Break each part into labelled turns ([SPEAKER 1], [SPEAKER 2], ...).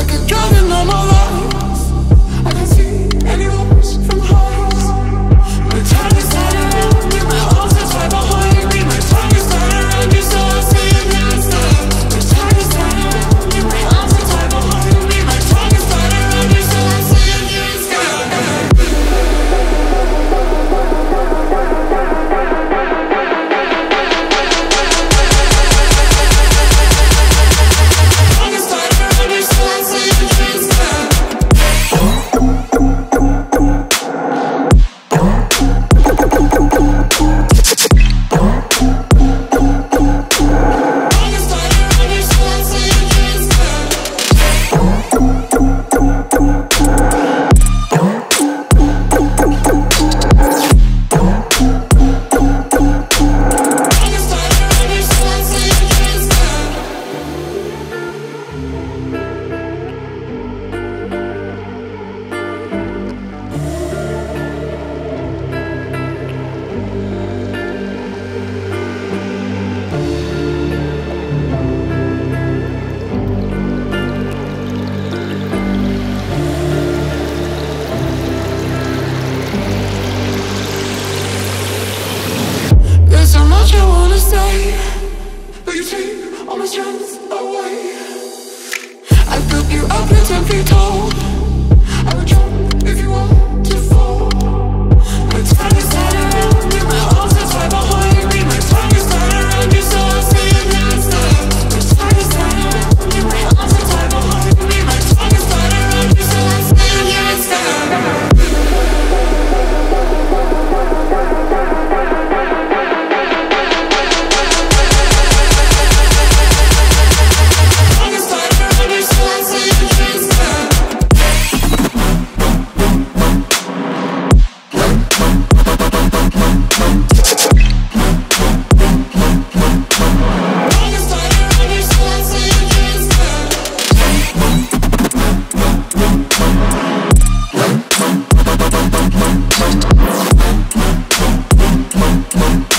[SPEAKER 1] like I'm drowning my life all my strength away. I built you up, you ten feet tall.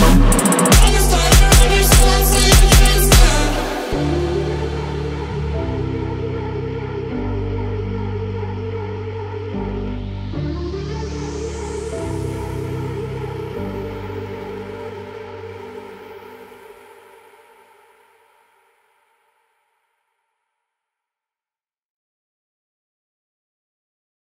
[SPEAKER 1] Música